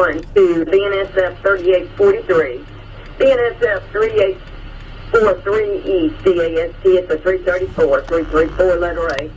one to BNSF thirty-eight forty-three, BNSF thirty-eight four three E, CAST, it's a three thirty-four, three three four, letter A.